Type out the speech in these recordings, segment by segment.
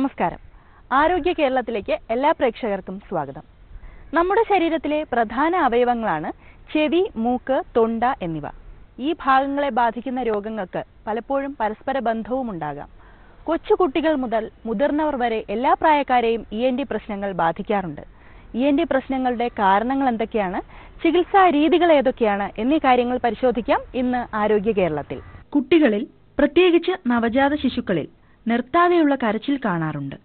നമസ്കാരം. ആരോഗ്യ കേരളത്തിലേക്ക് എല്ലാ പ്രേക്ഷകർക്കും സ്വാഗതം. നമ്മുടെ ശരീരത്തിലെ പ്രധാന അവയവങ്ങളാണ് ചെവി മൂക്ക് തൊണ്ട എന്നിവ. ഈ ഭാഗങ്ങളെ ബാധിക്കുന്ന രോഗങ്ങൾക്ക് പലപ്പോഴും പരസ്പര ബന്ധവും ഉണ്ടാകാം. കൊച്ചുകുട്ടികൾ മുതൽ മുതിർന്നവർ വരെ എല്ലാ പ്രായക്കാരെയും ഇ എൻ ഡി പ്രശ്നങ്ങൾ ബാധിക്കാറുണ്ട്. ഇ എൻ ഡി പ്രശ്നങ്ങളുടെ കാരണങ്ങൾ എന്തൊക്കെയാണ്? ചികിത്സാ രീതികൾ ഏതൊക്കെയാണ്? എന്നീ കാര്യങ്ങൾ പരിശോധിക്കാം ഇന്ന് ആരോഗ്യ കേരളത്തിൽ. കുട്ടികളിൽ പ്രത്യേകിച്ച് നവജാത ശിശുക്കളിൽ നിർത്താതെയുള്ള കരച്ചിൽ കാണാറുണ്ട്.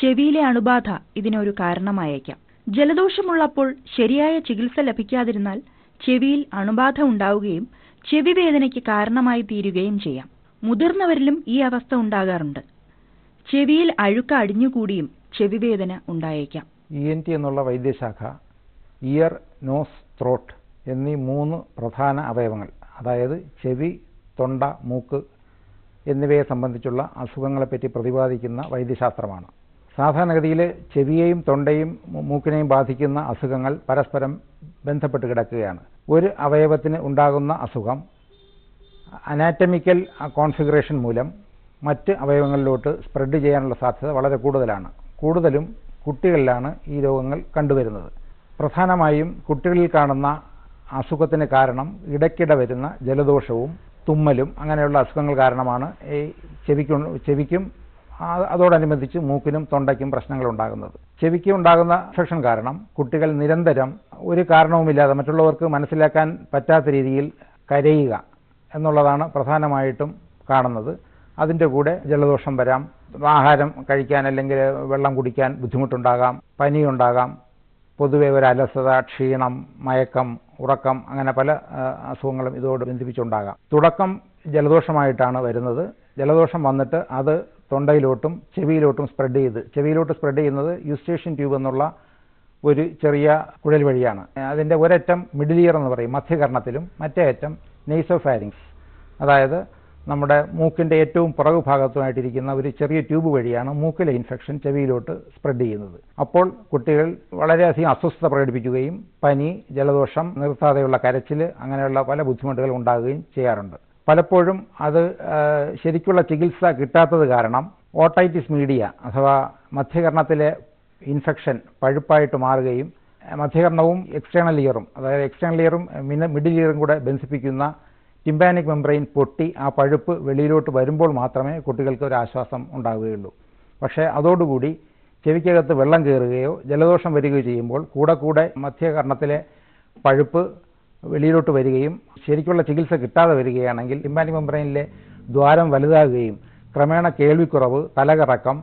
ചെവിയിലെ അണുബാധ ഇതിനൊരു കാരണമായേക്കാം. ജലദോഷമുള്ളപ്പോൾ ശരിയായ ചികിത്സ ലഭിക്കാതിരുന്നാൽ ചെവിയിൽ അണുബാധ ഉണ്ടാവുകയും ചെവി വേദനയ്ക്ക് കാരണമായി തീരുകയും ചെയ്യാം. മുതിർന്നവരിലും ഈ അവസ്ഥ ഉണ്ടാകാറുണ്ട്. ചെവിയിൽ അഴുക്ക് അടിഞ്ഞുകൂടിയും ചെവിവേദന ഉണ്ടായേക്കാം. ഇ എൻ ടി എന്നുള്ള വൈദ്യശാഖ ഇയർ നോസ് ത്രോട്ട് എന്നീ മൂന്ന് പ്രധാന അവയവങ്ങൾ അതായത് ചെവി തൊണ്ട മൂക്ക് എന്നിവയെ സംബന്ധിച്ചുള്ള അസുഖങ്ങളെപ്പറ്റി പ്രതിപാദിക്കുന്ന വൈദ്യശാസ്ത്രമാണ്. സാധാരണഗതിയിൽ ചെവിയെയും തൊണ്ടയും മൂക്കിനെയും ബാധിക്കുന്ന അസുഖങ്ങൾ പരസ്പരം ബന്ധപ്പെട്ട് കിടക്കുകയാണ്. ഒരു അവയവത്തിന് ഉണ്ടാകുന്ന അസുഖം അനാറ്റമിക്കൽ കോൺഫിഗറേഷൻ മൂലം മറ്റ് അവയവങ്ങളിലോട്ട് സ്പ്രെഡ് ചെയ്യാനുള്ള സാധ്യത വളരെ കൂടുതലാണ്. കൂടുതലും കുട്ടികളിലാണ് ഈ രോഗങ്ങൾ കണ്ടുവരുന്നത്. പ്രധാനമായും കുട്ടികളിൽ കാണുന്ന അസുഖത്തിന് കാരണം ഇടയ്ക്കിടെ വരുന്ന ജലദോഷവും തുമ്മലും അങ്ങനെയുള്ള അസുഖങ്ങൾ കാരണമാണ് ഈ ചെവിക്ക് ചെവിക്കും അതോടനുബന്ധിച്ച് മൂക്കിനും തൊണ്ടയ്ക്കും പ്രശ്നങ്ങൾ ഉണ്ടാകുന്നത്. ചെവിക്ക് ഉണ്ടാകുന്ന ഇൻഫെക്ഷൻ കാരണം കുട്ടികൾ നിരന്തരം ഒരു കാരണവുമില്ലാതെ മറ്റുള്ളവർക്ക് മനസ്സിലാക്കാൻ പറ്റാത്ത രീതിയിൽ കരയുക എന്നുള്ളതാണ് പ്രധാനമായിട്ടും കാണുന്നത്. അതിന്റെ കൂടെ ജലദോഷം വരാം ആഹാരം കഴിക്കാൻ അല്ലെങ്കിൽ വെള്ളം കുടിക്കാൻ ബുദ്ധിമുട്ടുണ്ടാകാം പനിയുണ്ടാകാം പൊതുവെ ഒരു അലസത ക്ഷീണം മയക്കം ഉറക്കം അങ്ങനെ പല അസുഖങ്ങളും ഇതോട് ബന്ധിപ്പിച്ചുണ്ടാകാം. തുടക്കം ജലദോഷമായിട്ടാണ് വരുന്നത്. ജലദോഷം വന്നിട്ട് അത് തൊണ്ടയിലോട്ടും ചെവിയിലോട്ടും സ്പ്രെഡ് ചെയ്ത് ചെവിയിലോട്ട് സ്പ്രെഡ് ചെയ്യുന്നത് യുസ്റ്റേഷ്യൻ ട്യൂബ് എന്നുള്ള ഒരു ചെറിയ കുഴൽ വഴിയാണ്. അതിന്റെ ഒരറ്റം മിഡിൽ ഇയർ എന്ന് പറയും. മധ്യകർണത്തിലും മറ്റേ അറ്റം നെയ്സോഫാരിങ്സ് അതായത് നമ്മുടെ മൂക്കിന്റെ ഏറ്റവും പുറകു ഭാഗത്തുമായിട്ടിരിക്കുന്ന ഒരു ചെറിയ ട്യൂബ് വഴിയാണ് മൂക്കിലെ ഇൻഫെക്ഷൻ ചെവിയിലോട്ട് സ്പ്രെഡ് ചെയ്യുന്നത്. അപ്പോൾ കുട്ടികൾ വളരെയധികം അസ്വസ്ഥത പ്രകടിപ്പിക്കുകയും പനി ജലദോഷം നിർത്താതെയുള്ള കരച്ചിൽ അങ്ങനെയുള്ള പല ബുദ്ധിമുട്ടുകൾ ഉണ്ടാകുകയും ചെയ്യാറുണ്ട്. പലപ്പോഴും അത് ശരിക്കുള്ള ചികിത്സ കിട്ടാത്തത് കാരണം ഓട്ടൈറ്റിസ് മീഡിയ അഥവാ മധ്യകർണത്തിലെ ഇൻഫെക്ഷൻ പഴുപ്പായിട്ട് മാറുകയും മധ്യകർണവും എക്സ്റ്റേണൽ ഇയറും അതായത് എക്സ്റ്റേണൽ ഇയറും മിഡിൽ ഇയറും കൂടെ ബന്ധിപ്പിക്കുന്ന ടിംബാനിക് മെംബ്രെയിൻ പൊട്ടി ആ പഴുപ്പ് വെളിയിലോട്ട് വരുമ്പോൾ മാത്രമേ കുട്ടികൾക്ക് ഒരു ആശ്വാസം ഉണ്ടാവുകയുള്ളൂ. പക്ഷേ അതോടുകൂടി ചെവിക്കകത്ത് വെള്ളം കയറുകയോ ജലദോഷം വരികയോ ചെയ്യുമ്പോൾ കൂടെ കൂടെ മധ്യകർണത്തിലെ പഴുപ്പ് വെളിയിലോട്ട് വരികയും ശരിക്കുള്ള ചികിത്സ കിട്ടാതെ വരികയാണെങ്കിൽ ടിംബാനിക് മെംബ്രെയിനിലെ ദ്വാരം വലുതാകുകയും ക്രമേണ കേൾവിക്കുറവ് തലകറക്കം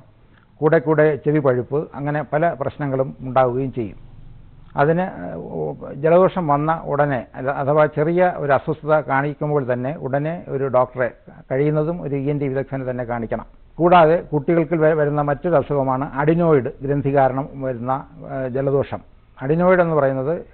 കൂടെ കൂടെ ചെവി പഴുപ്പ് അങ്ങനെ പല പ്രശ്നങ്ങളും ഉണ്ടാവുകയും ചെയ്യും. അതിന് ജലദോഷം വന്ന ഉടനെ അഥവാ ചെറിയ ഒരു അസ്വസ്ഥത കാണിക്കുമ്പോൾ തന്നെ ഉടനെ ഒരു ഡോക്ടറെ കഴിയുന്നതും ഒരു ഇ എൻ ടി വിദഗ്ധനെ തന്നെ കാണിക്കണം. കൂടാതെ കുട്ടികൾക്ക് വരുന്ന മറ്റൊരു അസുഖമാണ് അഡിനോയിഡ് ഗ്രന്ഥി കാരണം വരുന്ന ജലദോഷം. അഡിനോയിഡ് എന്ന് പറയുന്നത്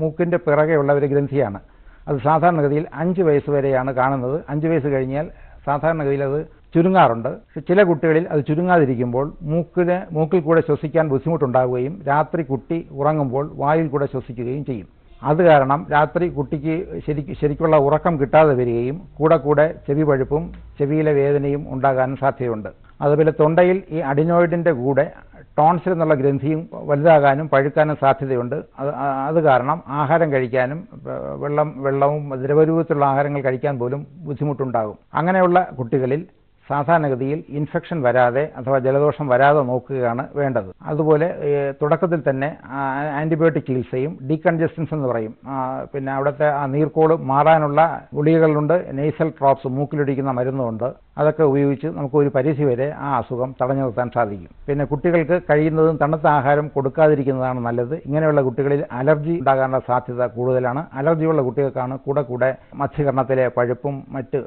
മൂക്കിന്റെ പിറകെയുള്ള ഒരു ഗ്രന്ഥിയാണ്. അത് സാധാരണഗതിയിൽ അഞ്ച് വയസ്സ് വരെയാണ് കാണുന്നത്. അഞ്ച് വയസ്സ് കഴിഞ്ഞാൽ സാധാരണഗതിയിൽ അത് ചുരുങ്ങാറുണ്ട്. ചില കുട്ടികളിൽ അത് ചുരുങ്ങാതിരിക്കുമ്പോൾ മൂക്കിന് മൂക്കിൽ കൂടെ ശ്വസിക്കാൻ ബുദ്ധിമുട്ടുണ്ടാവുകയും രാത്രി കുട്ടി ഉറങ്ങുമ്പോൾ വായിൽ കൂടെ ശ്വസിക്കുകയും ചെയ്യും. അത് കാരണം രാത്രി കുട്ടിക്ക് ശരിക്ക് ശരിക്കുള്ള ഉറക്കം കിട്ടാതെ വരികയും കൂടെ കൂടെ ചെവി പഴുപ്പും ചെവിയിലെ വേദനയും ഉണ്ടാകാനും സാധ്യതയുണ്ട്. അതുപോലെ തൊണ്ടയിൽ ഈ അഡിനോയിഡിന്റെ കൂടെ ടോൺസിൽ എന്നുള്ള ഗ്രന്ഥിയും വലുതാകാനും പഴുക്കാനും സാധ്യതയുണ്ട്. അത് കാരണം ആഹാരം കഴിക്കാനും വെള്ളം വെള്ളവും ദ്രവരൂപത്തിലുള്ള ആഹാരങ്ങൾ കഴിക്കാൻ പോലും ബുദ്ധിമുട്ടുണ്ടാകും. അങ്ങനെയുള്ള കുട്ടികളിൽ സാധാരണഗതിയിൽ ഇൻഫെക്ഷൻ വരാതെ അഥവാ ജലദോഷം വരാതെ നോക്കുകയാണ് വേണ്ടത്. അതുപോലെ തുടക്കത്തിൽ തന്നെ ആന്റിബയോട്ടിക് ചികിത്സയും ഡീകൺജസ്റ്റൻസ് എന്ന് പറയും. പിന്നെ അവിടുത്തെ ആ നീർക്കോട് മാറാനുള്ള ഗുളികകളുണ്ട്. നെയ്സൽ ഡ്രോപ്സ് മൂക്കിലൊടിക്കുന്ന മരുന്നുണ്ട് അതൊക്കെ ഉപയോഗിച്ച് നമുക്ക് ഒരു പരിധി വരെ ആ അസുഖം തടഞ്ഞു നിർത്താൻ സാധിക്കും. പിന്നെ കുട്ടികൾക്ക് കഴിയുന്നതും തണുത്ത ആഹാരം കൊടുക്കാതിരിക്കുന്നതാണ് നല്ലത്. ഇങ്ങനെയുള്ള കുട്ടികളിൽ അലർജി ഉണ്ടാകാനുള്ള സാധ്യത കൂടുതലാണ്. അലർജിയുള്ള കുട്ടികൾക്കാണ് കൂടെ കൂടെ മത്സ്യകരണത്തിലെ പഴുപ്പും മറ്റ്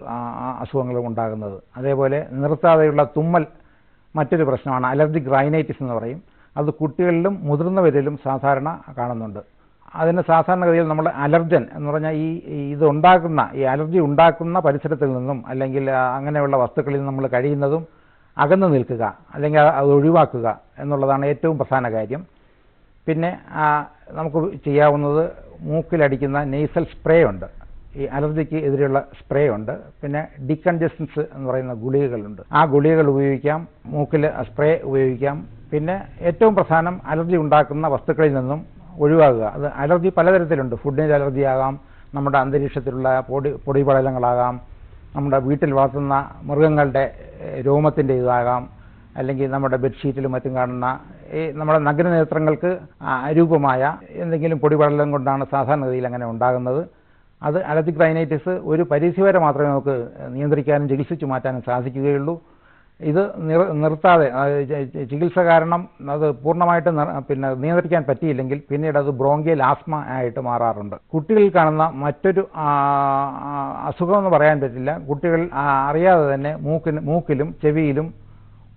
അസുഖങ്ങളും ഉണ്ടാകുന്നത്. അതേപോലെ നിർത്താതെയുള്ള തുമ്മൽ മറ്റൊരു പ്രശ്നമാണ് അലർജി ഗ്രൈനൈറ്റിസ് എന്ന് പറയും. അത് കുട്ടികളിലും മുതിർന്നവരിലും സാധാരണ കാണുന്നുണ്ട്. അതിന് സാധാരണഗതിയിൽ നമ്മൾ അലർജൻ എന്ന് പറഞ്ഞാൽ ഈ ഇതുണ്ടാക്കുന്ന ഈ അലർജി ഉണ്ടാക്കുന്ന പരിസരത്തിൽ നിന്നും അല്ലെങ്കിൽ അങ്ങനെയുള്ള വസ്തുക്കളിൽ നമ്മൾ കഴിയുന്നതും അകന്നു നിൽക്കുക അല്ലെങ്കിൽ അത് ഒഴിവാക്കുക എന്നുള്ളതാണ് ഏറ്റവും പ്രധാന കാര്യം. പിന്നെ നമുക്ക് ചെയ്യാവുന്നത് മൂക്കിലടിക്കുന്ന നെയ്സൽ സ്പ്രേ ഉണ്ട്. ഈ അലർജിക്ക് എതിരെയുള്ള സ്പ്രേ ഉണ്ട്. പിന്നെ ഡിക്കൺജസ്റ്റൻസ് എന്ന് പറയുന്ന ഗുളികകളുണ്ട്. ആ ഗുളികകൾ ഉപയോഗിക്കാം മൂക്കിൽ സ്പ്രേ ഉപയോഗിക്കാം. പിന്നെ ഏറ്റവും പ്രധാനം അലർജി ഉണ്ടാക്കുന്ന വസ്തുക്കളിൽ നിന്നും ഒഴിവാകുക അത് അലർജി പലതരത്തിലുണ്ട്. ഫുഡിന്റെ അലർജി ആകാം നമ്മുടെ അന്തരീക്ഷത്തിലുള്ള പൊടി പൊടിപടലങ്ങളാകാം നമ്മുടെ വീട്ടിൽ വളർത്തുന്ന മൃഗങ്ങളുടെ രോമത്തിന്റെ ഇതാകാം അല്ലെങ്കിൽ നമ്മുടെ ബെഡ്ഷീറ്റിലും മറ്റും കാണുന്ന ഈ നമ്മുടെ നഗ്ന നേത്രങ്ങൾക്ക് ആ അരൂപമായ എന്തെങ്കിലും പൊടിപടലം കൊണ്ടാണ് സാധാരണഗതിയിൽ അങ്ങനെ ഉണ്ടാകുന്നത്. അത് അലർജിക് റൈനൈറ്റിസ് ഒരു പരിധി വരെ മാത്രമേ നമുക്ക് നിയന്ത്രിക്കാനും ചികിത്സിച്ചു മാറ്റാനും സാധിക്കുകയുള്ളൂ. ഇത് നിർ- നിർത്താതെ ചികിത്സ കാരണം അത് പൂർണമായിട്ട് പിന്നെ നിയന്ത്രിക്കാൻ പറ്റിയില്ലെങ്കിൽ പിന്നീട് അത് ബ്രോങ്കിയൽ ആസ്മ ആയിട്ട് മാറാറുണ്ട്. കുട്ടികളിൽ കാണുന്ന മറ്റൊരു അസുഖം എന്ന് പറയാൻ പറ്റില്ല. കുട്ടികൾ അറിയാതെ തന്നെ മൂക്കിന് മൂക്കിലും ചെവിയിലും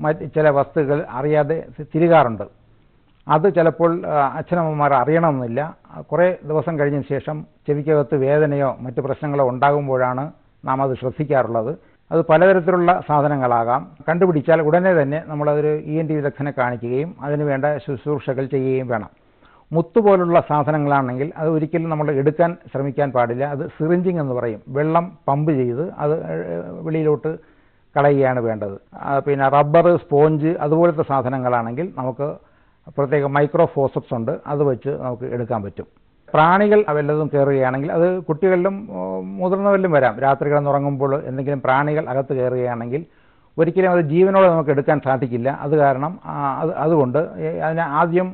മറ്റ് ചില വസ്തുക്കൾ അറിയാതെ തിരുകാറുണ്ട് അത് ചിലപ്പോൾ അച്ഛനമ്മമാർ അറിയണമെന്നില്ല. കുറേ ദിവസം കഴിഞ്ഞ ശേഷം ചെവിക്കകത്ത് വേദനയോ മറ്റു പ്രശ്നങ്ങളോ ഉണ്ടാകുമ്പോഴാണ് നാം അത് ശ്രദ്ധിക്കാറുള്ളത്. അത് പലതരത്തിലുള്ള സാധനങ്ങളാകാം. കണ്ടുപിടിച്ചാൽ ഉടനെ തന്നെ നമ്മളതൊരു ഇ എൻ ടി വിദഗ്ധനെ കാണിക്കുകയും അതിനുവേണ്ട ശുശ്രൂഷകൾ ചെയ്യുകയും വേണം. മുത്തുപോലുള്ള സാധനങ്ങളാണെങ്കിൽ അത് ഒരിക്കലും നമ്മൾ എടുക്കാൻ ശ്രമിക്കാൻ പാടില്ല. അത് സിറിഞ്ചിങ് എന്ന് പറയും. വെള്ളം പമ്പ് ചെയ്ത് അത് വെളിയിലോട്ട് കളയുകയാണ് വേണ്ടത്. പിന്നെ റബ്ബർ സ്പോഞ്ച് അതുപോലത്തെ സാധനങ്ങളാണെങ്കിൽ നമുക്ക് പ്രത്യേക മൈക്രോ ഫോസപ്സ് ഉണ്ട്. അത് വെച്ച് നമുക്ക് എടുക്കാൻ പറ്റും. പ്രാണികൾ വല്ലതും കയറുകയാണെങ്കിൽ അത് കുട്ടികളിലും മുതിർന്നവരിലും വരാം. രാത്രി കിടന്നുറങ്ങുമ്പോൾ എന്തെങ്കിലും പ്രാണികൾ അകത്ത് കയറുകയാണെങ്കിൽ ഒരിക്കലും അത് ജീവനോടെ നമുക്ക് എടുക്കാൻ സാധിക്കില്ല. അത് കാരണം അത് അതുകൊണ്ട് അതിനെ ആദ്യം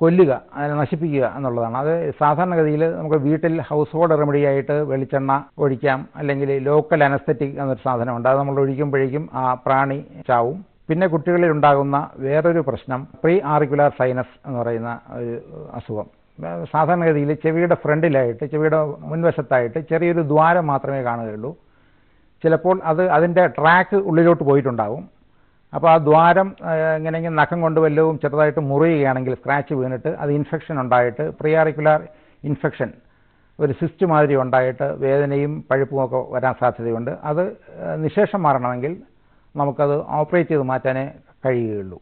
കൊല്ലുക അതിനെ നശിപ്പിക്കുക എന്നുള്ളതാണ്. അത് സാധാരണഗതിയിൽ നമുക്ക് വീട്ടിൽ ഹൗസ് ഹോൾഡ് റെമഡി ആയിട്ട് വെളിച്ചെണ്ണ ഒഴിക്കാം അല്ലെങ്കിൽ ലോക്കൽ അനസ്തറ്റിക് എന്നൊരു സാധനമുണ്ട്. അത് നമ്മൾ ഒഴിക്കുമ്പോഴേക്കും ആ പ്രാണി ചാവും. പിന്നെ കുട്ടികളിൽ ഉണ്ടാകുന്ന വേറൊരു പ്രശ്നം പ്രീ ആർക്കുലാർ സൈനസ് എന്ന് പറയുന്ന ഒരു അസുഖം. സാധാരണഗതിയിൽ ചെവിയുടെ ഫ്രണ്ടിലായിട്ട് ചെവിയുടെ മുൻവശത്തായിട്ട് ചെറിയൊരു ദ്വാരം മാത്രമേ കാണുകയുള്ളൂ. ചിലപ്പോൾ അത് അതിന്റെ ട്രാക്ക് ഉള്ളിലോട്ട് പോയിട്ടുണ്ടാവും. അപ്പോൾ ആ ദ്വാരം ഇങ്ങനെ നഖം കൊണ്ട് വല്ലതും ചെറുതായിട്ട് മുറിയുകയാണെങ്കിൽ സ്ക്രാച്ച് വീണിട്ട് അത് ഇൻഫെക്ഷൻ ഉണ്ടായിട്ട് പ്രിയാറിക്കുലാർ ഇൻഫെക്ഷൻ ഒരു സിസ്റ്റ് മാതിരി ഉണ്ടായിട്ട് വേദനയും പഴുപ്പും ഒക്കെ വരാൻ സാധ്യതയുണ്ട്. അത് നിശേഷം മാറണമെങ്കിൽ നമുക്കത് ഓപ്പറേറ്റ് ചെയ്ത് മാറ്റാനേ കഴിയുകയുള്ളൂ.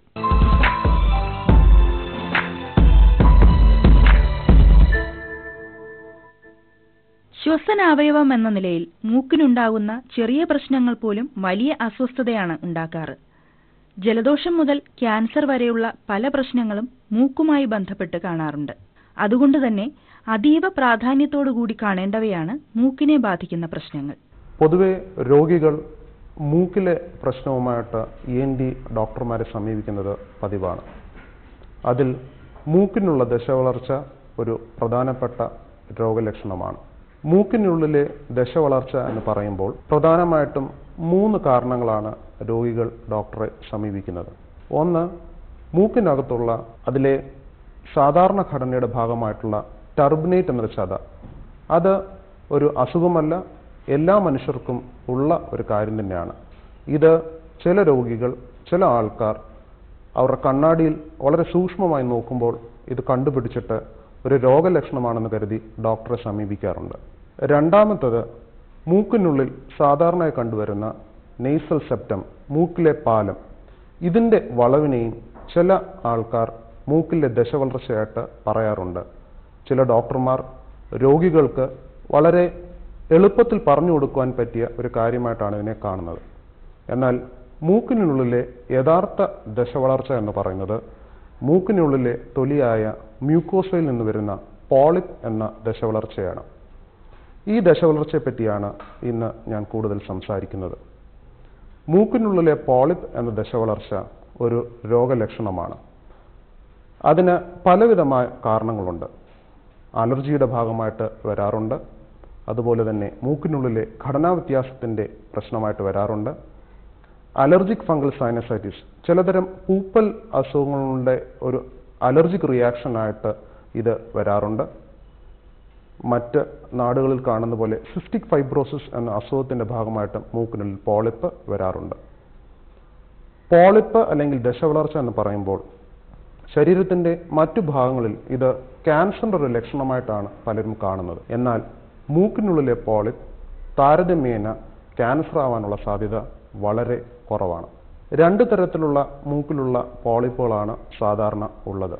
ശ്വസനാവയവം എന്ന നിലയിൽ മൂക്കിനുണ്ടാകുന്ന ചെറിയ പ്രശ്നങ്ങൾ പോലും വലിയ അസ്വസ്ഥതയാണ് ഉണ്ടാക്കാറ്. ജലദോഷം മുതൽ ക്യാൻസർ വരെയുള്ള പല പ്രശ്നങ്ങളും മൂക്കുമായി ബന്ധപ്പെട്ട് കാണാറുണ്ട്. അതുകൊണ്ട് തന്നെ അതീവ പ്രാധാന്യത്തോടുകൂടി കാണേണ്ടവയാണ് മൂക്കിനെ ബാധിക്കുന്ന പ്രശ്നങ്ങൾ. പൊതുവെ രോഗികൾ മൂക്കിലെ പ്രശ്നവുമായിട്ട് ഇ എൻ ഡി ഡോക്ടർമാരെ സമീപിക്കുന്നത് പതിവാണ്. അതിൽ മൂക്കിനുള്ള ദശവളർച്ച ഒരു പ്രധാനപ്പെട്ട രോഗലക്ഷണമാണ്. മൂക്കിനുള്ളിലെ ദശവളർച്ച എന്ന് പറയുമ്പോൾ പ്രധാനമായിട്ടും മൂന്ന് കാരണങ്ങളാണ് രോഗികൾ ഡോക്ടറെ സമീപിക്കുന്നത്. ഒന്ന് മൂക്കിനകത്തുള്ള അതിലെ സാധാരണ ഘടനയുടെ ഭാഗമായിട്ടുള്ള ടർബിനേറ്റ് എന്നൊരു ചത. അത് ഒരു അസുഖമല്ല എല്ലാ മനുഷ്യർക്കും ഉള്ള ഒരു കാര്യം തന്നെയാണ്. ഇത് ചില രോഗികൾ ചില ആൾക്കാർ അവരുടെ കണ്ണാടിയിൽ വളരെ സൂക്ഷ്മമായി നോക്കുമ്പോൾ ഇത് കണ്ടുപിടിച്ചിട്ട് ഒരു രോഗലക്ഷണമാണെന്ന് കരുതി ഡോക്ടറെ സമീപിക്കാറുണ്ട്. രണ്ടാമത്തത് മൂക്കിനുള്ളിൽ സാധാരണയായി കണ്ടുവരുന്ന നെയ്സൽ സെപ്റ്റം മൂക്കിലെ പാലം. ഇതിന്റെ വളവിനെയും ചില ആൾക്കാർ മൂക്കിലെ ദശവളർച്ചയായിട്ട് പറയാറുണ്ട്. ചില ഡോക്ടർമാർ രോഗികൾക്ക് വളരെ എളുപ്പത്തിൽ പറഞ്ഞു കൊടുക്കുവാൻ പറ്റിയ ഒരു കാര്യമായിട്ടാണ് ഇതിനെ കാണുന്നത്. എന്നാൽ മൂക്കിനുള്ളിലെ യഥാർത്ഥ ദശവളർച്ച എന്ന് പറയുന്നത് മൂക്കിനുള്ളിലെ തൊലിയായ മ്യൂക്കോസയിൽ നിന്ന് വരുന്ന പോളിപ്പ് എന്ന ദശവളർച്ചയാണ്. ഈ ദശവളർച്ചയെപ്പറ്റിയാണ് ഇന്ന് ഞാൻ കൂടുതൽ സംസാരിക്കുന്നത്. മൂക്കിനുള്ളിലെ പോളിപ്പ് എന്ന ദശവളർച്ച ഒരു രോഗലക്ഷണമാണ്. അതിന് പലവിധമായ കാരണങ്ങളുണ്ട്. അലർജിയുടെ ഭാഗമായിട്ട് വരാറുണ്ട്. അതുപോലെ തന്നെ മൂക്കിനുള്ളിലെ ഘടനാ വ്യത്യാസത്തിന്റെ പ്രശ്നമായിട്ട് വരാറുണ്ട്. അലർജിക് ഫംഗൽ സൈനസൈറ്റിസ് ചിലതരം പൂപ്പൽ അസുഖങ്ങളുടെ ഒരു അലർജിക് റിയാക്ഷൻ ആയിട്ട് ഇത് വരാറുണ്ട്. മറ്റ് നാടുകളിൽ കാണുന്ന പോലെ സിസ്റ്റിക് ഫൈബ്രോസിസ് എന്ന അസുഖത്തിന്റെ ഭാഗമായിട്ട് മൂക്കിനുള്ളിൽ പോളിപ്പ് വരാറുണ്ട്. പോളിപ്പ് അല്ലെങ്കിൽ ദശവളർച്ച എന്ന് പറയുമ്പോൾ ശരീരത്തിന്റെ മറ്റു ഭാഗങ്ങളിൽ ഇത് ക്യാൻസറിന്റെ ഒരു ലക്ഷണമായിട്ടാണ് പലരും കാണുന്നത്. എന്നാൽ മൂക്കിനുള്ളിലെ പോളിപ്പ് താരതമ്യേന ക്യാൻസർ ആവാനുള്ള സാധ്യത വളരെ കുറവാണ്. രണ്ട് തരത്തിലുള്ള മൂക്കിലുള്ള പോളിപ്പുകളാണ് സാധാരണ ഉള്ളത്.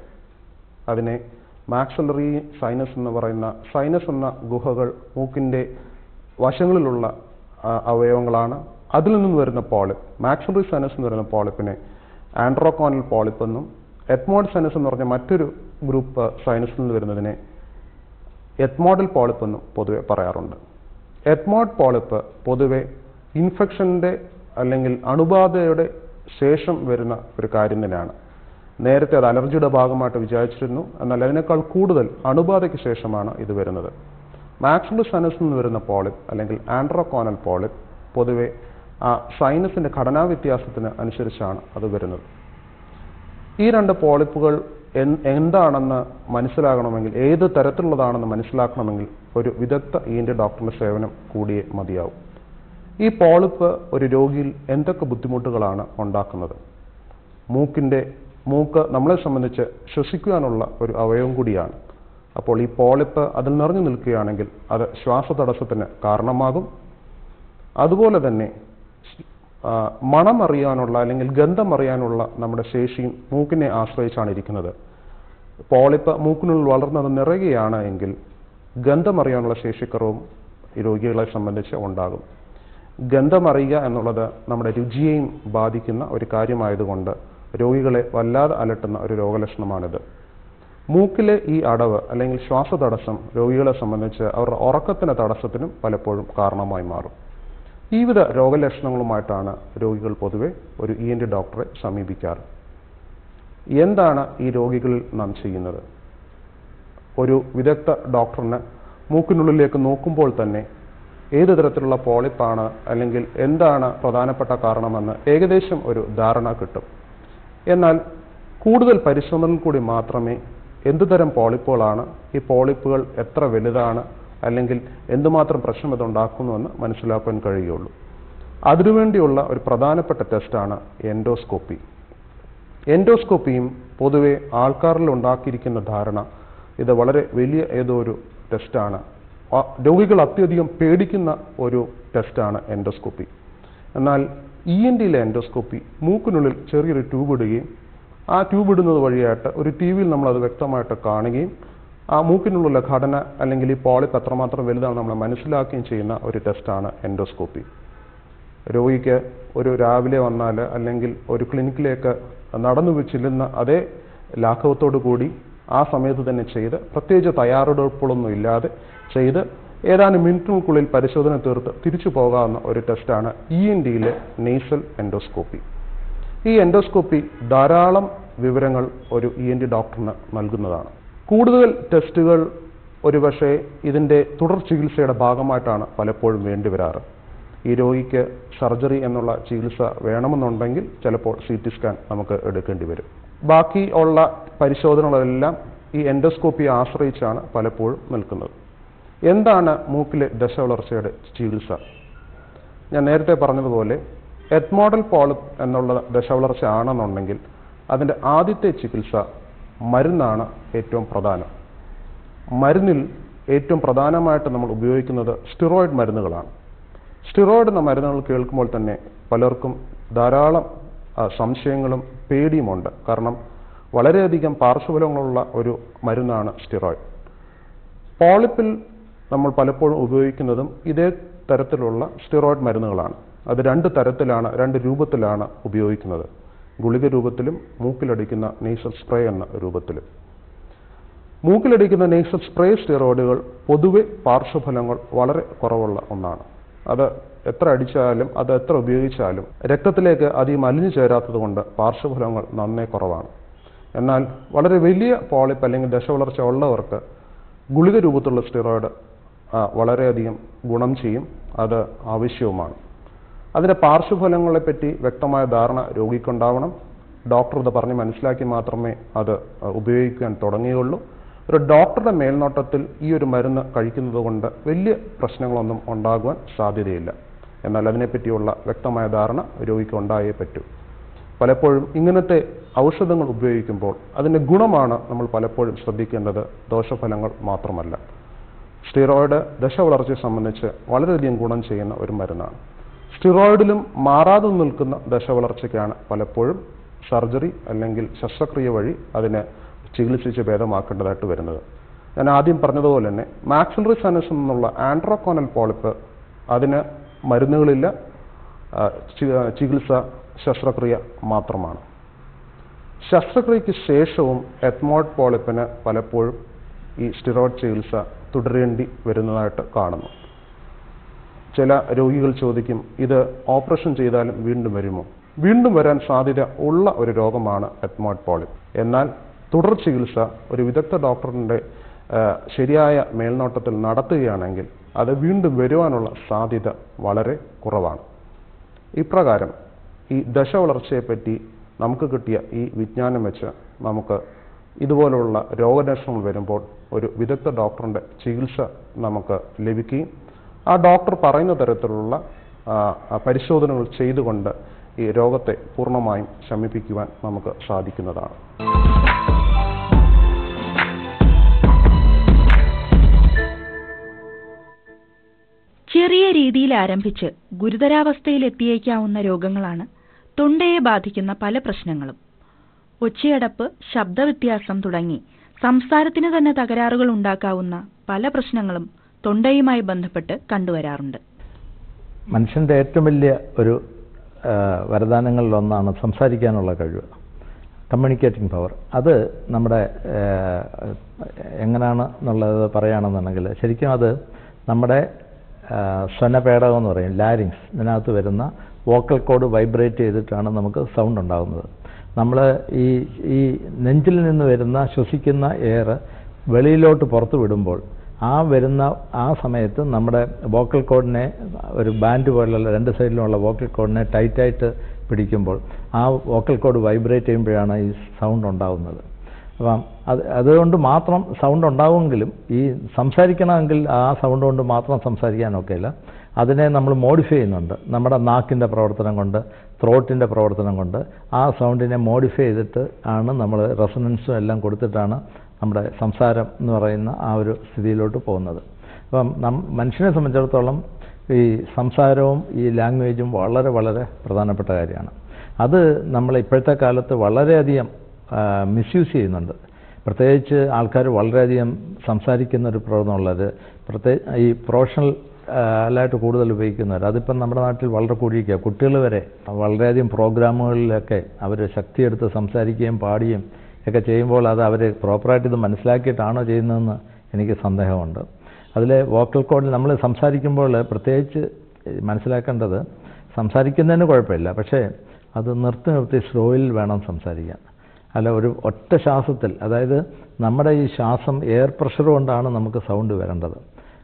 അതിനെ മാക്സലറി സൈനസ് എന്ന് പറയുന്ന സൈനസ് എന്ന ഗുഹകൾ മൂക്കിന്റെ വശങ്ങളിലുള്ള അവയവങ്ങളാണ്. അതിൽ നിന്ന് വരുന്ന പോളിപ്പ് മാക്സലറി സൈനസ് എന്ന് പറയുന്ന പോളിപ്പിനെ ആൻഡ്രോകോണൽ പോളിപ്പ് എന്നും എത്മോഡ് സൈനസ് എന്ന് പറഞ്ഞ മറ്റൊരു ഗ്രൂപ്പ് സൈനസിൽ നിന്ന് വരുന്നതിനെ എത്മോഡൽ പോളിപ്പ് എന്നും പൊതുവെ പറയാറുണ്ട്. എത്മോഡ് പോളിപ്പ് പൊതുവെ ഇൻഫെക്ഷന്റെ അല്ലെങ്കിൽ അണുബാധയുടെ ശേഷം വരുന്ന ഒരു കാര്യം തന്നെയാണ് നേരത്തെ അത് അലർജിയുടെ ഭാഗമായിട്ട് വിചാരിച്ചിരുന്നു. എന്നാൽ അതിനേക്കാൾ കൂടുതൽ അണുബാധയ്ക്ക് ശേഷമാണ് ഇത് വരുന്നത്. മാക്സിമം സൈനസ് നിന്ന് വരുന്ന പോളിപ്പ് അല്ലെങ്കിൽ ആൻഡ്രോകോണൽ പോളിപ്പ് പൊതുവെ ആ സൈനസിന്റെ ഘടനാ വ്യത്യാസത്തിന് അനുസരിച്ചാണ് അത് വരുന്നത്. ഈ രണ്ട് പോളിപ്പുകൾ എന്താണെന്ന് മനസ്സിലാകണമെങ്കിൽ ഏത് തരത്തിലുള്ളതാണെന്ന് മനസ്സിലാക്കണമെങ്കിൽ ഒരു വിദഗ്ധ ഇ എൻ ഡോക്ടറിന്റെ സേവനം കൂടിയേ മതിയാവും. ഈ പോളിപ്പ് ഒരു രോഗിയിൽ എന്തൊക്കെ ബുദ്ധിമുട്ടുകളാണ് ഉണ്ടാക്കുന്നത്? മൂക്കിന്റെ മൂക്ക് നമ്മളെ സംബന്ധിച്ച് ശ്വസിക്കുവാനുള്ള ഒരു അവയവം കൂടിയാണ്. അപ്പോൾ ഈ പോളിപ്പ് അതിൽ നിറഞ്ഞു നിൽക്കുകയാണെങ്കിൽ അത് ശ്വാസതടസ്സത്തിന് കാരണമാകും. അതുപോലെ തന്നെ മണമറിയാനുള്ള അല്ലെങ്കിൽ ഗന്ധമറിയാനുള്ള നമ്മുടെ ശേഷിയും മൂക്കിനെ ആശ്രയിച്ചാണ് ഇരിക്കുന്നത്. പോളിപ്പ് മൂക്കിനുള്ളിൽ വളർന്നത് നിറയുകയാണ് എങ്കിൽ ഗന്ധമറിയാനുള്ള ശേഷിക്കുറവും രോഗികളെ സംബന്ധിച്ച് ഉണ്ടാകും. ഗന്ധം അറിയുക എന്നുള്ളത് നമ്മുടെ രുചിയെയും ബാധിക്കുന്ന ഒരു കാര്യമായതുകൊണ്ട് രോഗികളെ വല്ലാതെ അലട്ടുന്ന ഒരു രോഗലക്ഷണമാണിത്. മൂക്കിലെ ഈ അടവ് അല്ലെങ്കിൽ ശ്വാസതടസ്സം രോഗികളെ സംബന്ധിച്ച് അവരുടെ ഉറക്കത്തിന് തടസ്സത്തിനും പലപ്പോഴും കാരണമായി മാറും. ഈ വിധ രോഗലക്ഷണങ്ങളുമായിട്ടാണ് രോഗികൾ പൊതുവെ ഒരു ഇ എൻ ഡോക്ടറെ സമീപിക്കാറ്. എന്താണ് ഈ രോഗികളിൽ നാം ചെയ്യുന്നത്? ഒരു വിദഗ്ധ ഡോക്ടറിന് മൂക്കിനുള്ളിലേക്ക് നോക്കുമ്പോൾ തന്നെ ഏത് തരത്തിലുള്ള പോളിപ്പാണ് അല്ലെങ്കിൽ എന്താണ് പ്രധാനപ്പെട്ട കാരണമെന്ന് ഏകദേശം ഒരു ധാരണ കിട്ടും. എന്നാൽ കൂടുതൽ പരിശോധനയിൽ കൂടി മാത്രമേ എന്തുതരം പോളിപ്പുകളാണ് ഈ പോളിപ്പുകൾ എത്ര വലുതാണ് അല്ലെങ്കിൽ എന്തുമാത്രം പ്രശ്നം ഇതുണ്ടാക്കുന്നുവെന്ന് മനസ്സിലാക്കാൻ കഴിയുള്ളൂ. അതിനുവേണ്ടിയുള്ള ഒരു പ്രധാനപ്പെട്ട ടെസ്റ്റാണ് എൻഡോസ്കോപ്പി. എൻഡോസ്കോപ്പിയും പൊതുവെ ആൾക്കാരിൽ ഉണ്ടാക്കിയിരിക്കുന്ന ധാരണ ഇത് വളരെ വലിയ ഏതോ ഒരു ടെസ്റ്റാണ്. രോഗികൾ അത്യധികം പേടിക്കുന്ന ഒരു ടെസ്റ്റാണ് എൻഡോസ്കോപ്പി. എന്നാൽ ഇ എൻ ഡിയിലെ എൻഡോസ്കോപ്പി മൂക്കിനുള്ളിൽ ചെറിയൊരു ട്യൂബ് ഇടുകയും ആ ട്യൂബ് ഇടുന്നത് വഴിയായിട്ട് ഒരു ടി വിയിൽ നമ്മൾ അത് വ്യക്തമായിട്ട് കാണുകയും ആ മൂക്കിനുള്ളിലെ ഘടന അല്ലെങ്കിൽ ഈ പോളിപ്പ് എത്രമാത്രം വലുതാണ് നമ്മൾ മനസ്സിലാക്കുകയും ചെയ്യുന്ന ഒരു ടെസ്റ്റാണ് എൻഡോസ്കോപ്പി. രോഗിക്ക് ഒരു രാവിലെ വന്നാൽ അല്ലെങ്കിൽ ഒരു ക്ലിനിക്കിലേക്ക് നടന്നു ചെല്ലുന്ന അതേ ലാഘവത്തോടു കൂടി ആ സമയത്ത് തന്നെ ചെയ്ത് പ്രത്യേകിച്ച് തയ്യാറെടുപ്പുകളൊന്നും ഇല്ലാതെ ചെയ്ത് ഏതാനും മിനിറ്റുകൾക്കുള്ളിൽ പരിശോധന തീർത്ത് തിരിച്ചു പോകാവുന്ന ഒരു ടെസ്റ്റാണ് ഇ എൻ ഡിയിലെ നെയ്സൽ എൻഡോസ്കോപ്പി ഈ എൻഡോസ്കോപ്പി ധാരാളം വിവരങ്ങൾ ഒരു ഇ എൻ ഡി ഡോക്ടറിന് നൽകുന്നതാണ്. കൂടുതൽ ടെസ്റ്റുകൾ ഒരുപക്ഷെ ഇതിന്റെ തുടർ ചികിത്സയുടെ ഭാഗമായിട്ടാണ് പലപ്പോഴും വേണ്ടിവരാറ് ഈ രോഗിക്ക് സർജറി എന്നുള്ള ചികിത്സ വേണമെന്നുണ്ടെങ്കിൽ ചിലപ്പോൾ സി ടി സ്കാൻ നമുക്ക് എടുക്കേണ്ടി വരും. ബാക്കി ഉള്ള പരിശോധനകളെല്ലാം ഈ എൻഡോസ്കോപ്പിയെ ആശ്രയിച്ചാണ് പലപ്പോഴും നിൽക്കുന്നത്. എന്താണ് മൂക്കിലെ ദശ വളർച്ചയുടെ ചികിത്സ? ഞാൻ നേരത്തെ പറഞ്ഞതുപോലെ എത്മോഡൽ പോളിപ്പ് എന്നുള്ള ദശവളർച്ച ആണെന്നുണ്ടെങ്കിൽ അതിന്റെ ആദ്യത്തെ ചികിത്സ മരുന്നാണ് ഏറ്റവും പ്രധാനം. മരുന്നിൽ ഏറ്റവും പ്രധാനമായിട്ട് നമ്മൾ ഉപയോഗിക്കുന്നത് സ്റ്റിറോയിഡ് മരുന്നുകളാണ്. സ്റ്റിറോയിഡ് എന്ന മരുന്നുകൾ കേൾക്കുമ്പോൾ തന്നെ പലർക്കും ധാരാളം സംശയങ്ങളും പേടിയുമുണ്ട്. കാരണം വളരെയധികം പാർശ്വഫലങ്ങളുള്ള ഒരു മരുന്നാണ് സ്റ്റിറോയിഡ്. പോളിപ്പിൽ നമ്മൾ പലപ്പോഴും ഉപയോഗിക്കുന്നതും ഇതേ തരത്തിലുള്ള സ്റ്റിറോയിഡ് മരുന്നുകളാണ്. അത് രണ്ട് തരത്തിലാണ് രണ്ട് രൂപത്തിലാണ് ഉപയോഗിക്കുന്നത്. ഗുളിക രൂപത്തിലും മൂക്കിലടിക്കുന്ന നേസൽ സ്പ്രേ എന്ന രൂപത്തിലും. മൂക്കിലടിക്കുന്ന നേസൽ സ്പ്രേ സ്റ്റിറോയിഡുകൾ പൊതുവെ പാർശ്വഫലങ്ങൾ വളരെ കുറവുള്ള ഒന്നാണ്. അത് എത്ര അടിച്ചാലും അത് എത്ര ഉപയോഗിച്ചാലും രക്തത്തിലേക്ക് അധികം അലിഞ്ഞു ചേരാത്തതുകൊണ്ട് പാർശ്വഫലങ്ങൾ നന്നേ കുറവാണ്. എന്നാൽ വളരെ വലിയ പോളിപ്പ് അല്ലെങ്കിൽ ദശവളർച്ച ഉള്ളവർക്ക് ഗുളിക രൂപത്തിലുള്ള സ്റ്റിറോയിഡ് വളരെയധികം ഗുണം ചെയ്യും. അത് ആവശ്യവുമാണ്. അതിന്റെ പാർശ്വഫലങ്ങളെപ്പറ്റി വ്യക്തമായ ധാരണ രോഗിക്കുണ്ടാവണം. ഡോക്ടർ ഇത് പറഞ്ഞ് മനസ്സിലാക്കി മാത്രമേ അത് ഉപയോഗിക്കാൻ തുടങ്ങുകയുള്ളൂ ഒരു ഡോക്ടറുടെ മേൽനോട്ടത്തിൽ ഈ ഒരു മരുന്ന് കഴിക്കുന്നത് കൊണ്ട് വലിയ പ്രശ്നങ്ങളൊന്നും ഉണ്ടാകുവാൻ സാധ്യതയില്ല. എന്നാൽ അതിനെപ്പറ്റിയുള്ള വ്യക്തമായ ധാരണ രോഗിക്ക് ഉണ്ടായേ പറ്റൂ. പലപ്പോഴും ഇങ്ങനത്തെ ഔഷധങ്ങൾ ഉപയോഗിക്കുമ്പോൾ അതിന്റെ ഗുണമാണ് നമ്മൾ പലപ്പോഴും ശ്രദ്ധിക്കേണ്ടത്. ദോഷഫലങ്ങൾ മാത്രമല്ല. സ്റ്റിറോയിഡ് ദശവളർച്ചയെ സംബന്ധിച്ച് വളരെയധികം ഗുണം ചെയ്യുന്ന ഒരു മരുന്നാണ്. സ്റ്റിറോയിഡിലും മാറാതെ നിൽക്കുന്ന ദശവളർച്ചയ്ക്കാണ് പലപ്പോഴും സർജറി അല്ലെങ്കിൽ ശസ്ത്രക്രിയ വഴി അതിനെ ചികിത്സിച്ച് ഭേദമാക്കേണ്ടതായിട്ട് വരുന്നത്. ഞാൻ ആദ്യം പറഞ്ഞതുപോലെ തന്നെ മാക്സിലറി സൈനസ് എന്നുള്ള ആൻഡ്രോകോണൽ പോളിപ്പ് അതിന് മരുന്നുകളില്ല ചികിത്സ ശസ്ത്രക്രിയ മാത്രമാണ്. ശസ്ത്രക്രിയയ്ക്ക് ശേഷവും എത്മോഡ് പോളിപ്പിന് പലപ്പോഴും ഈ സ്റ്റിറോയിഡ് ചികിത്സ തുടരേണ്ടി വരുന്നതായിട്ട് കാണുന്നു. ചില രോഗികൾ ചോദിക്കും ഇത് ഓപ്പറേഷൻ ചെയ്താലും വീണ്ടും വരുമോ? വീണ്ടും വരാൻ സാധ്യത ഉള്ള ഒരു രോഗമാണ് എത്മോഡ് പോളിപ്പ് എന്നാൽ തുടർ ചികിത്സ ഒരു വിദഗ്ധ ഡോക്ടറിന്റെ ശരിയായ മേൽനോട്ടത്തിൽ നടത്തുകയാണെങ്കിൽ അത് വീണ്ടും വരുവാനുള്ള സാധ്യത വളരെ കുറവാണ്. ഇപ്രകാരം ഈ ദശ വളർച്ചയെപ്പറ്റി നമുക്ക് കിട്ടിയ ഈ വിജ്ഞാനം വെച്ച് നമുക്ക് ഇതുപോലുള്ള രോഗലക്ഷണങ്ങൾ വരുമ്പോൾ ഒരു വിദഗ്ധ ഡോക്ടറിന്റെ ചികിത്സ നമുക്ക് ലഭിക്കുകയും ആ ഡോക്ടർ പറയുന്ന തരത്തിലുള്ള പരിശോധനകൾ ചെയ്തുകൊണ്ട് ഈ രോഗത്തെ പൂർണമായും ശമിപ്പിക്കുവാൻ നമുക്ക് സാധിക്കുന്നതാണ്. ചെറിയ രീതിയിൽ ആരംഭിച്ച് ഗുരുതരാവസ്ഥയിലെത്തിയേക്കാവുന്ന രോഗങ്ങളാണ് തൊണ്ടയെ ബാധിക്കുന്ന പല പ്രശ്നങ്ങളും. ഒച്ചയടപ്പ് ശബ്ദവ്യത്യാസം തുടങ്ങി സംസാരത്തിന് തന്നെ തകരാറുകൾ ഉണ്ടാക്കാവുന്ന പല പ്രശ്നങ്ങളും തൊണ്ടയുമായി ബന്ധപ്പെട്ട് കണ്ടുവരാറുണ്ട്. മനുഷ്യന്റെ ഏറ്റവും വലിയ ഒരു വരദാനങ്ങളിൽ ഒന്നാണ് സംസാരിക്കാനുള്ള കഴിവ്. കമ്മ്യൂണിക്കേറ്റിംഗ് പവർ അത് നമ്മുടെ എങ്ങനെയാണ് എന്നുള്ളത് പറയുകയാണെന്നുണ്ടെങ്കിൽ ശരിക്കും അത് നമ്മുടെ സ്വനപേടകം എന്ന് പറയും. ലാരിങ്സ് ഇതിനകത്ത് വരുന്ന വോക്കൽ കോഡ് വൈബ്രേറ്റ് ചെയ്തിട്ടാണ് നമുക്ക് സൗണ്ട് ഉണ്ടാകുന്നത്. നമ്മൾ ഈ ഈ നെഞ്ചിൽ നിന്ന് വരുന്ന ശ്വസിക്കുന്ന എയർ വെളിയിലോട്ട് പുറത്തു വിടുമ്പോൾ ആ വരുന്ന ആ സമയത്ത് നമ്മുടെ വോക്കൽ കോഡിനെ ഒരു ബാൻഡ് പോലുള്ള രണ്ട് സൈഡിലുമുള്ള വോക്കൽ കോഡിനെ ടൈറ്റായിട്ട് പിടിക്കുമ്പോൾ ആ വോക്കൽ കോഡ് വൈബ്രേറ്റ് ചെയ്യുമ്പോഴാണ് ഈ സൗണ്ട് ഉണ്ടാകുന്നത് അപ്പം അത് അതുകൊണ്ട് മാത്രം സൗണ്ട് ഉണ്ടാവുമെങ്കിലും ഈ സംസാരിക്കണമെങ്കിൽ ആ സൗണ്ട് കൊണ്ട് മാത്രം സംസാരിക്കാനൊക്കെയില്ല അതിനെ നമ്മൾ മോഡിഫൈ ചെയ്യുന്നുണ്ട്. നമ്മുടെ നാക്കിന്റെ പ്രവർത്തനം കൊണ്ട് ത്രോട്ടിന്റെ പ്രവർത്തനം കൊണ്ട്. ആ സൗണ്ടിനെ മോഡിഫൈ ചെയ്തിട്ട് ആണ് നമ്മൾ റെസണൻസും എല്ലാം കൊടുത്തിട്ടാണ് നമ്മുടെ സംസാരം എന്ന് പറയുന്ന ആ ഒരു സ്ഥിതിയിലോട്ട് പോകുന്നത്. അപ്പം നം മനുഷ്യനെ സംബന്ധിച്ചിടത്തോളം ഈ സംസാരവും ഈ ലാംഗ്വേജും വളരെ വളരെ പ്രധാനപ്പെട്ട കാര്യമാണ്. അത് നമ്മൾ ഇപ്പോഴത്തെ കാലത്ത് വളരെയധികം മിസ്യൂസ് ചെയ്യുന്നുണ്ട്. പ്രത്യേകിച്ച് ആൾക്കാർ വളരെയധികം സംസാരിക്കുന്ന ഒരു പ്രവണതയുള്ളത് പ്രത്യേക ഈ പ്രൊഫഷണൽ അല്ലായിട്ട് കൂടുതൽ ഉപയോഗിക്കുന്നവർ. അതിപ്പം നമ്മുടെ നാട്ടിൽ വളരെ കൂടിയിരിക്കുക കുട്ടികൾ വരെ വളരെയധികം പ്രോഗ്രാമുകളിലൊക്കെ അവർ ശക്തിയെടുത്ത് സംസാരിക്കുകയും പാടുകയും ഒക്കെ ചെയ്യുമ്പോൾ അത് അവർ പ്രോപ്പറായിട്ട് ഇത് മനസ്സിലാക്കിയിട്ടാണോ ചെയ്യുന്നതെന്ന് എനിക്ക് സന്ദേഹമുണ്ട്. അതിൽ വോക്കൽ കോഡിൽ നമ്മൾ സംസാരിക്കുമ്പോൾ പ്രത്യേകിച്ച് മനസ്സിലാക്കേണ്ടത് സംസാരിക്കുന്നതിന് കുഴപ്പമില്ല. പക്ഷേ അത് നിർത്തി നിർത്തി സ്ലോയിൽ വേണം സംസാരിക്കാൻ. അല്ല ഒരു ഒറ്റ ശ്വാസത്തിൽ അതായത് നമ്മുടെ ഈ ശ്വാസം എയർ പ്രഷർ കൊണ്ടാണ് നമുക്ക് സൗണ്ട് വരേണ്ടത്.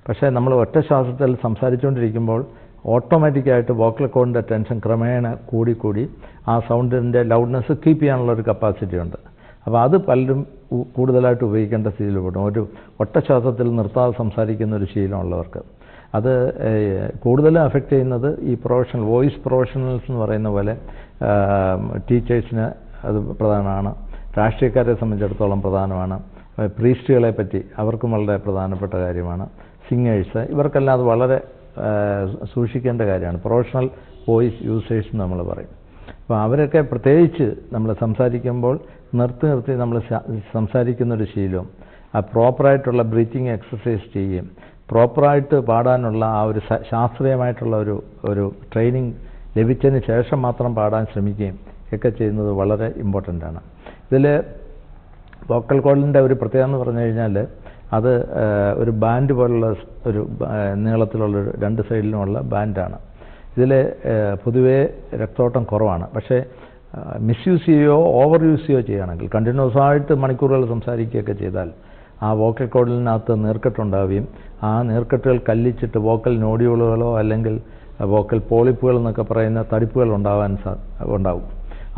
പക്ഷേ നമ്മൾ ഒറ്റ ശ്വാസത്തിൽ സംസാരിച്ചുകൊണ്ടിരിക്കുമ്പോൾ ഓട്ടോമാറ്റിക്കായിട്ട് വോക്കൽ കോഡിന്റെ ടെൻഷൻ ക്രമേണ കൂടി കൂടി ആ സൗണ്ടിന്റെ ലൗഡ്നെസ് കീപ്പ് ചെയ്യാനുള്ള ഒരു കപ്പാസിറ്റി ഉണ്ട്. അപ്പോൾ അത് പലരും കൂടുതലായിട്ട് ഉപയോഗിക്കേണ്ട സ്ഥിതിയിൽ പെടും ഒരു ഒറ്റ ശ്വാസത്തിൽ നിർത്താതെ സംസാരിക്കുന്ന ഒരു ശീലമുള്ളവർക്ക് അത് കൂടുതലും അഫക്റ്റ് ചെയ്യുന്നത് ഈ പ്രൊഫഷണൽ വോയിസ് പ്രൊഫഷണൽസ് എന്ന് പറയുന്ന പോലെ ടീച്ചേഴ്സിന് അത് പ്രധാനമാണ്. രാഷ്ട്രീയക്കാരെ സംബന്ധിച്ചിടത്തോളം പ്രധാനമാണ്. പ്രീസ്റ്റുകളെ പറ്റി അവർക്കും വളരെ പ്രധാനപ്പെട്ട കാര്യമാണ്. സിംഗേഴ്സ് ഇവർക്കെല്ലാം അത് വളരെ സൂക്ഷിക്കേണ്ട കാര്യമാണ്. പ്രൊഫഷണൽ വോയിസ് യൂസേഴ്സ് നമ്മൾ പറയും. അപ്പോൾ അവരൊക്കെ പ്രത്യേകിച്ച് നമ്മൾ സംസാരിക്കുമ്പോൾ നിർത്തി നിർത്തി നമ്മൾ സംസാരിക്കുന്നൊരു ശീലവും ആ പ്രോപ്പറായിട്ടുള്ള ബ്രീത്തിങ് എക്സസൈസ് ചെയ്യുകയും പ്രോപ്പറായിട്ട് പാടാനുള്ള ആ ഒരു ശാസ്ത്രീയമായിട്ടുള്ള ഒരു ഒരു ട്രെയിനിങ് ലഭിച്ചതിന് ശേഷം മാത്രം പാടാൻ ശ്രമിക്കുകയും ഒക്കെ ചെയ്യുന്നത് വളരെ ഇമ്പോർട്ടന്റ് ആണ്. ഇതിൽ വോക്കൽ കോഡിന്റെ ഒരു പ്രത്യേകത എന്ന് പറഞ്ഞു കഴിഞ്ഞാൽ അത് ഒരു ബാൻഡ് പോലുള്ള ഒരു നീളത്തിലുള്ള രണ്ട് സൈഡിലുമുള്ള ബാൻഡാണ്. ഇതിൽ പൊതുവേ രക്തോട്ടം കുറവാണ്. പക്ഷേ മിസ്യൂസ് ചെയ്യുകയോ ഓവർ യൂസ് ചെയ്യുകയോ ചെയ്യുകയാണെങ്കിൽ കണ്ടിന്യൂസ് ആയിട്ട് മണിക്കൂറുകൾ സംസാരിക്കുകയൊക്കെ ചെയ്താൽ ആ വോക്കൽ കോഡിനകത്ത് നീർക്കെട്ടുണ്ടാവുകയും ആ നീർക്കെട്ടുകൾ കല്ലിച്ചിട്ട് വോക്കൽ നോഡ്യൂളുകളോ അല്ലെങ്കിൽ വോക്കൽ പോളിപ്പുകൾ എന്നൊക്കെ പറയുന്ന തടിപ്പുകൾ ഉണ്ടാവാൻ സാ ഉണ്ടാവും.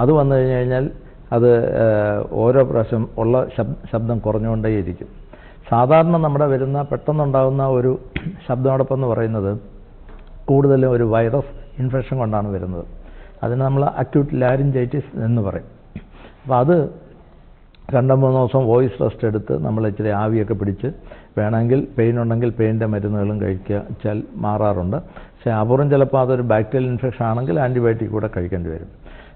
അത് വന്നു കഴിഞ്ഞ് കഴിഞ്ഞാൽ അത് ഓരോ പ്രാവശ്യം ഉള്ള ശബ്ദം കുറഞ്ഞുകൊണ്ടേയിരിക്കും. സാധാരണ നമ്മുടെ വരുന്ന പെട്ടെന്നുണ്ടാകുന്ന ഒരു ശബ്ദമടപ്പം എന്ന് പറയുന്നത് കൂടുതലും ഒരു വൈറസ് ഇൻഫെക്ഷൻ കൊണ്ടാണ് വരുന്നത്. അതിന് നമ്മൾ അക്യൂട്ട് ലാരിഞ്ചൈറ്റിസ് എന്ന് പറയും. അപ്പോൾ അത് രണ്ടോ മൂന്നോ ദിവസം വോയിസ് റെസ്റ്റ് എടുത്ത് നമ്മൾ ഇച്ചിരി ആവിയൊക്കെ പിടിച്ച് വേണമെങ്കിൽ പെയിൻ ഉണ്ടെങ്കിൽ പെയിന്റെ മരുന്നുകളും കഴിക്കുക വെച്ചാൽ മാറാറുണ്ട്. പക്ഷേ അപൂർവം ചിലപ്പോൾ അതൊരു ബാക്ടീരിയൽ ഇൻഫെക്ഷൻ ആണെങ്കിൽ ആന്റിബയോട്ടിക് കൂടെ കഴിക്കേണ്ടി വരും.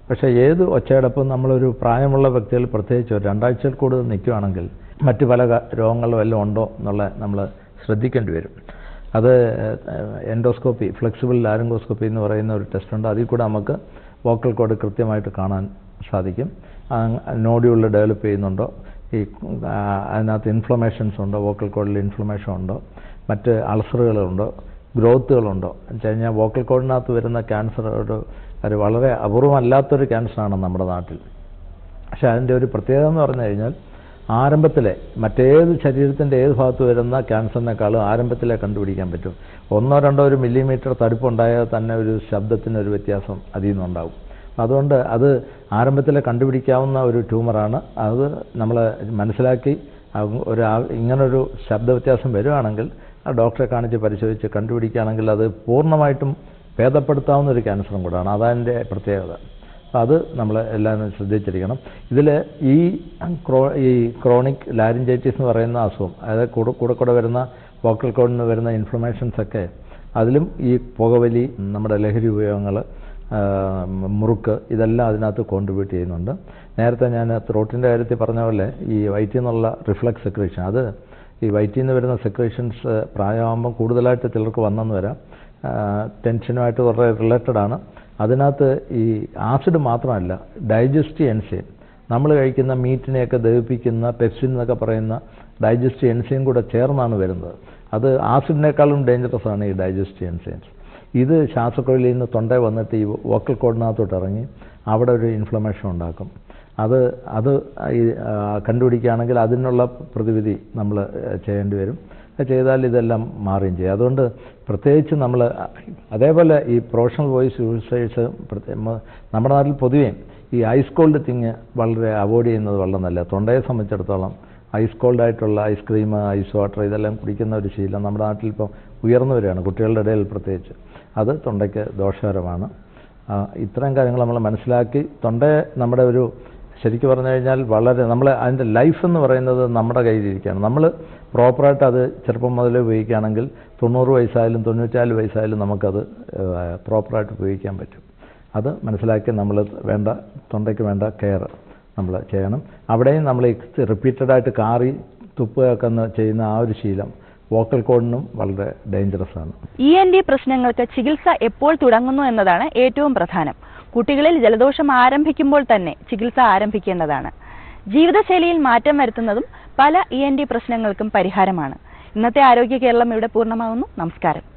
പക്ഷേ ഏത് ഒച്ചയടപ്പും നമ്മളൊരു പ്രായമുള്ള വ്യക്തികൾ പ്രത്യേകിച്ച് രണ്ടാഴ്ചയിൽ കൂടുതൽ നിൽക്കുകയാണെങ്കിൽ മറ്റു പല രോഗങ്ങളും വല്ലതും ഉണ്ടോ എന്നുള്ള നമ്മൾ ശ്രദ്ധിക്കേണ്ടി വരും. അത് എൻഡോസ്കോപ്പി ഫ്ലെക്സിബിൾ ലാരംഗോസ്കോപ്പി എന്ന് പറയുന്ന ഒരു ടെസ്റ്റ് ഉണ്ട്. അതിൽ കൂടെ നമുക്ക് വോക്കൽ കോഡ് കൃത്യമായിട്ട് കാണാൻ സാധിക്കും. നോഡ്യൂളിൽ ഡെവലപ്പ് ചെയ്യുന്നുണ്ടോ? ഈ അതിനകത്ത് ഇൻഫ്ലമേഷൻസ് ഉണ്ടോ? വോക്കൽ കോഡിൽ ഇൻഫ്ലമേഷൻ ഉണ്ടോ? മറ്റ് അൾസറുകളുണ്ടോ? ഗ്രോത്തുകളുണ്ടോ? എന്ന് വെച്ച് കഴിഞ്ഞാൽ വോക്കൽ കോഡിനകത്ത് വരുന്ന ക്യാൻസർ ഒരു ഒരു വളരെ അപൂർവമല്ലാത്തൊരു ക്യാൻസറാണ് നമ്മുടെ നാട്ടിൽ. പക്ഷേ അതിന്റെ ഒരു പ്രത്യേകത എന്ന് പറഞ്ഞു കഴിഞ്ഞാൽ ആരംഭത്തിലെ മറ്റേത് ശരീരത്തിന്റെ ഏത് ഭാഗത്ത് വരുന്ന ക്യാൻസറിനേക്കാളും ആരംഭത്തിലെ കണ്ടുപിടിക്കാൻ പറ്റും. ഒന്നോ രണ്ടോ ഒരു മില്ലിമീറ്റർ തടുപ്പുണ്ടായാൽ തന്നെ ഒരു ശബ്ദത്തിനൊരു വ്യത്യാസം അതിൽ നിന്നുണ്ടാവും. അതുകൊണ്ട് അത് ആരംഭത്തിലെ കണ്ടുപിടിക്കാവുന്ന ഒരു ട്യൂമറാണ്. അത് നമ്മൾ മനസ്സിലാക്കി ഒരു ഇങ്ങനൊരു ശബ്ദ വ്യത്യാസം വരുവാണെങ്കിൽ ആ ഡോക്ടറെ കാണിച്ച് പരിശോധിച്ച് കണ്ടുപിടിക്കുകയാണെങ്കിൽ അത് പൂർണമായിട്ടും ഭേദപ്പെടുത്താവുന്ന ഒരു ക്യാൻസറും കൂടാണ്. അതതിന്റെ പ്രത്യേകത. അത് നമ്മൾ എല്ലാവരും ശ്രദ്ധിച്ചിരിക്കണം. ഇതിൽ ഈ ക്രോ ഈ ക്രോണിക് ലാരിഞ്ചൈറ്റിസ് എന്ന് പറയുന്ന അസുഖം അതായത് കൂടെ കൂടെ കൂടെ വരുന്ന വോക്കൽ കോഡിൽ നിന്ന് വരുന്ന ഇൻഫ്ലമേഷൻസൊക്കെ അതിലും ഈ പുകവലി നമ്മുടെ ലഹരി ഉപയോഗങ്ങൾ മുറുക്ക് ഇതെല്ലാം അതിനകത്ത് കോൺട്രിബ്യൂട്ട് ചെയ്യുന്നുണ്ട്. നേരത്തെ ഞാൻ ത്രോട്ടിന്റെ കാര്യത്തിൽ പറഞ്ഞ പോലെ ഈ വയറ്റിൽ നിന്നുള്ള റിഫ്ലക്സ് സെക്രീഷൻ അത് ഈ വയറ്റിൽ നിന്ന് വരുന്ന സെക്രീഷൻസ് പ്രായമാകുമ്പോൾ കൂടുതലായിട്ട് ചിലർക്ക് വന്നെന്ന് വരാം. ടെൻഷനുമായിട്ട് വളരെ റിലേറ്റഡ് ആണ്. അതിനകത്ത് ഈ ആസിഡ് മാത്രമല്ല ഡൈജസ്റ്റീവ് എൻസൈം നമ്മൾ കഴിക്കുന്ന മീറ്റിനെയൊക്കെ ദഹിപ്പിക്കുന്ന പെപ്സിൻ എന്നൊക്കെ പറയുന്ന ഡൈജസ്റ്റീവ് എൻസൈം കൂടെ ചേർന്നാണ് വരുന്നത്. അത് ആസിഡിനേക്കാളും ഡേഞ്ചറസ് ആണ് ഈ ഡൈജസ്റ്റീവ് എൻസൈംസ് ഇത് ശ്വാസക്കുഴലിൽ നിന്ന് തൊണ്ട വന്നിട്ട് ഈ വോക്കൽ കോഡിനകത്തോട്ട് ഇറങ്ങി അവിടെ ഒരു ഇൻഫ്ലമേഷൻ ഉണ്ടാക്കും. അത് അത് കണ്ടുപിടിക്കുകയാണെങ്കിൽ അതിനുള്ള പ്രതിവിധി നമ്മൾ ചെയ്യേണ്ടി വരും. ചെയ്താൽ ഇതെല്ലാം മാറുകയും ചെയ്യും. അതുകൊണ്ട് പ്രത്യേകിച്ച് നമ്മൾ അതേപോലെ ഈ പ്രൊഫഷണൽ വോയിസ് യൂസേഴ്സ് നമ്മുടെ നാട്ടിൽ പൊതുവേ ഈ ഐസ് കോൾഡ് തിങ് വളരെ അവോയ്ഡ് ചെയ്യുന്നത് വളരെ നല്ല തൊണ്ടയെ സംബന്ധിച്ചിടത്തോളം ഐസ് കോൾഡ് ആയിട്ടുള്ള ഐസ്ക്രീം ഐസ് വാട്ടർ ഇതെല്ലാം കുടിക്കുന്ന ഒരു ശീലം നമ്മുടെ നാട്ടിൽ ഇപ്പം ഉയർന്നു വരികയാണ് കുട്ടികളുടെ ഇടയിൽ പ്രത്യേകിച്ച്. അത് തൊണ്ടയ്ക്ക് ദോഷകരമാണ്. ഇത്തരം കാര്യങ്ങൾ നമ്മൾ മനസ്സിലാക്കി തൊണ്ടയെ നമ്മുടെ ഒരു ശരിക്കും പറഞ്ഞു കഴിഞ്ഞാൽ വളരെ നമ്മൾ അതിന്റെ ലൈഫ് എന്ന് പറയുന്നത് നമ്മുടെ കയ്യിലിരിക്കുകയാണ്. നമ്മൾ പ്രോപ്പറായിട്ട് അത് ചെറുപ്പം മുതലേ ഉപയോഗിക്കുകയാണെങ്കിൽ തൊണ്ണൂറ് വയസ്സായാലും തൊണ്ണൂറ്റാൽ വയസ്സായാലും നമുക്കത് പ്രോപ്പറായിട്ട് ഉപയോഗിക്കാൻ പറ്റും. അത് മനസ്സിലാക്കി നമ്മൾ വേണ്ട തൊണ്ടയ്ക്ക് വേണ്ട കെയർ നമ്മൾ ചെയ്യണം. അവിടെയും നമ്മൾ റിപ്പീറ്റഡായിട്ട് കാറി തുപ്പുകയൊക്കെ ചെയ്യുന്ന ആ ഒരു ശീലം. വോക്കൽ കോഡിനും വളരെ ഡേഞ്ചറസ് ആണ്. ഇ എൻ ഡി പ്രശ്നങ്ങൾക്ക് ചികിത്സ എപ്പോൾ തുടങ്ങുന്നു എന്നതാണ് ഏറ്റവും പ്രധാനം. കുട്ടികളിൽ ജലദോഷം ആരംഭിക്കുമ്പോൾ തന്നെ ചികിത്സ ആരംഭിക്കേണ്ടതാണ്. ജീവിതശൈലിയിൽ മാറ്റം വരുത്തുന്നതും പല ഇ എൻ ഡി പ്രശ്നങ്ങൾക്കും പരിഹാരമാണ്. ഇന്നത്തെ ആരോഗ്യ കേരളം ഇവിടെ പൂർണമാകുന്നു നമസ്കാരം.